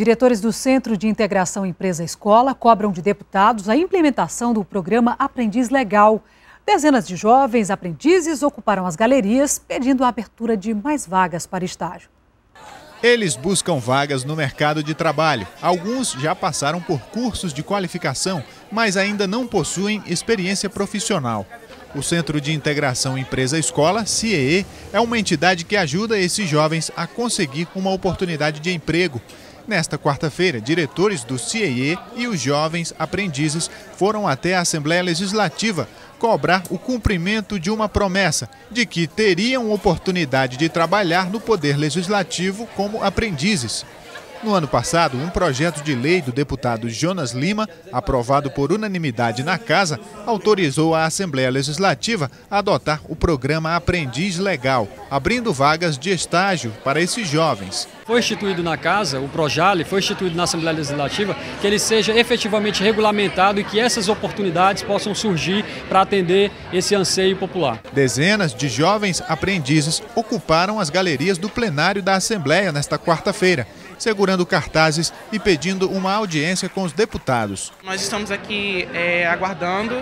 Diretores do Centro de Integração Empresa-Escola cobram de deputados a implementação do programa Aprendiz Legal. Dezenas de jovens aprendizes ocuparam as galerias pedindo a abertura de mais vagas para estágio. Eles buscam vagas no mercado de trabalho. Alguns já passaram por cursos de qualificação, mas ainda não possuem experiência profissional. O Centro de Integração Empresa-Escola, CIEE, é uma entidade que ajuda esses jovens a conseguir uma oportunidade de emprego. Nesta quarta-feira, diretores do CIEE e os jovens aprendizes foram até a Assembleia Legislativa cobrar o cumprimento de uma promessa de que teriam oportunidade de trabalhar no Poder Legislativo como aprendizes. No ano passado, um projeto de lei do deputado Jonas Lima, aprovado por unanimidade na Casa, autorizou a Assembleia Legislativa a adotar o programa Aprendiz Legal, abrindo vagas de estágio para esses jovens. Foi instituído na Casa, o Projale foi instituído na Assembleia Legislativa, que ele seja efetivamente regulamentado e que essas oportunidades possam surgir para atender esse anseio popular. Dezenas de jovens aprendizes ocuparam as galerias do plenário da Assembleia nesta quarta-feira segurando cartazes e pedindo uma audiência com os deputados. Nós estamos aqui é, aguardando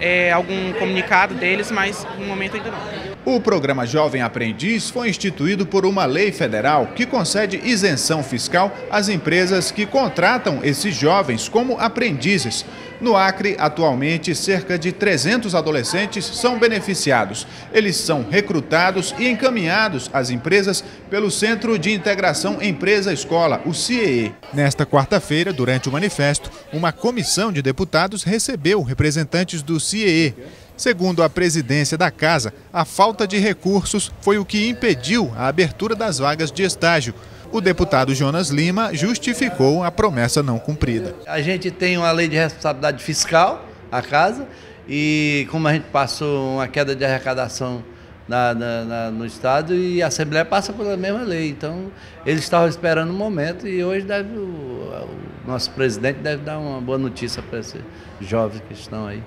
é, algum comunicado deles, mas no momento ainda não. O programa Jovem Aprendiz foi instituído por uma lei federal que concede isenção fiscal às empresas que contratam esses jovens como aprendizes. No Acre, atualmente, cerca de 300 adolescentes são beneficiados. Eles são recrutados e encaminhados às empresas pelo Centro de Integração Empresa-Escola, o CIEE. Nesta quarta-feira, durante o manifesto, uma comissão de deputados recebeu representantes do CIEE. Segundo a presidência da casa, a falta de recursos foi o que impediu a abertura das vagas de estágio. O deputado Jonas Lima justificou a promessa não cumprida. A gente tem uma lei de responsabilidade fiscal, a casa, e como a gente passou uma queda de arrecadação na, na, na, no Estado e a Assembleia passa pela mesma lei. Então, eles estavam esperando um momento e hoje deve, o, o nosso presidente deve dar uma boa notícia para esses jovens que estão aí.